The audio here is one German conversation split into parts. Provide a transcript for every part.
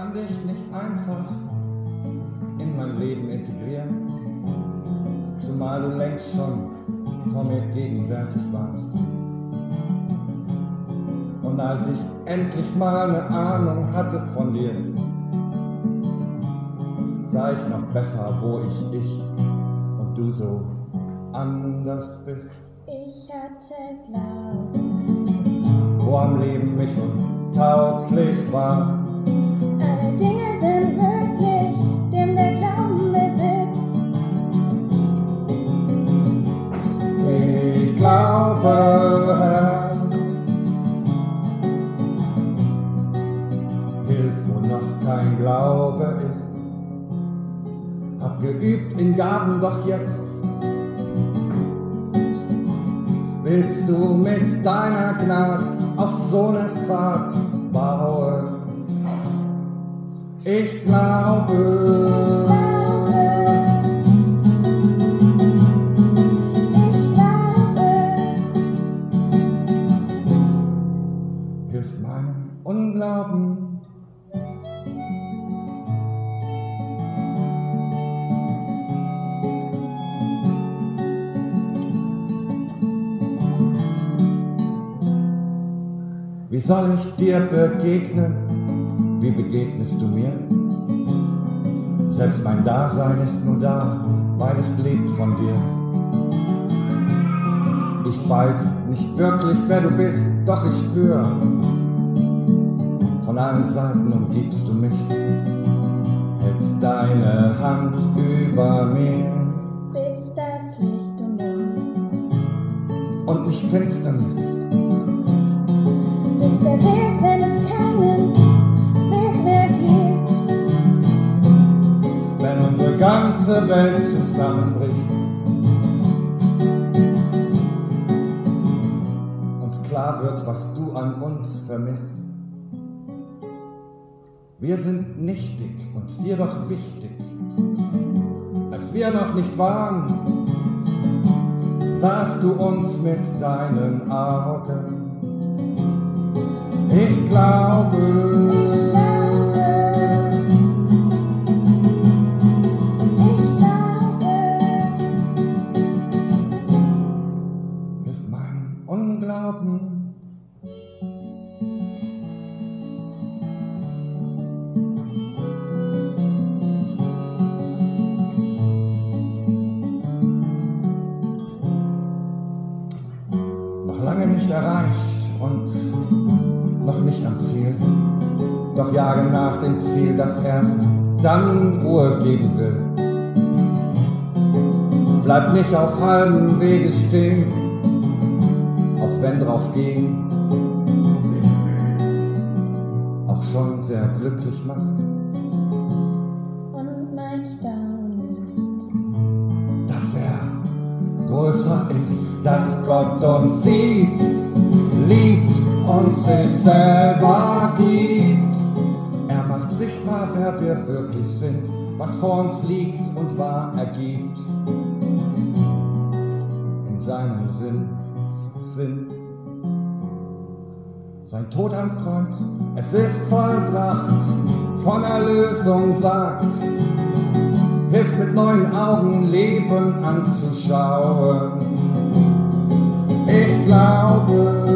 kann dich nicht einfach in mein Leben integrieren, zumal du längst schon vor mir gegenwärtig warst. Und als ich endlich mal eine Ahnung hatte von dir, sah ich noch besser, wo ich ich und du so anders bist. Ich hatte Glauben, Wo am Leben mich untauglich war, Glaube ist. Hab geübt in Gaben, doch jetzt willst du mit deiner Gnad auf Sohnes Tat bauen. Ich glaube, Ich glaube, hilf meinem Unglauben. Wie soll ich dir begegnen? Wie begegnest du mir? Selbst mein Dasein ist nur da, weil es lebt von dir. Ich weiß nicht wirklich, wer du bist, doch ich spür. Von allen Seiten umgibst du mich, hältst deine Hand über mir bis das Licht um uns, und nicht Finsternis. Ganze Welt zusammenbricht. Uns klar wird, was du an uns vermisst. Wir sind nichtig und dir doch wichtig. Als wir noch nicht waren, sahst du uns mit deinen Augen. Ich glaube, noch nicht am Ziel. Doch jage nach dem Ziel, das erst dann Ruhe geben will. Bleib nicht auf halbem Wege stehen, auch wenn drauf gehen auch schon sehr glücklich macht. und mein Staunen. Dass er größer ist, dass Gott uns sieht, und sich selber gibt. Er macht sichtbar, wer wir wirklich sind, was vor uns liegt und wahr ergibt. In seinem Sinn, Sinn. Sein Tod am Kreuz, es ist vollbracht, von Erlösung sagt, hilft mit neuen Augen Leben anzuschauen. Ich glaube,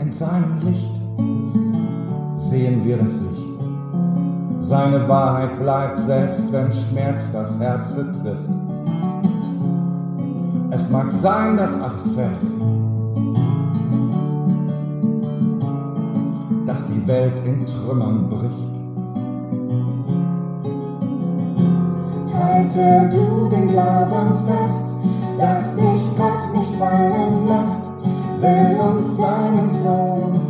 in seinem Licht, sehen wir das Licht. Seine Wahrheit bleibt, selbst wenn Schmerz das Herz trifft. Es mag sein, dass alles fällt, dass die Welt in Trümmern bricht. Halte du den Glauben fest, dass dich Gott nicht fallen lässt, will uns seinen Sohn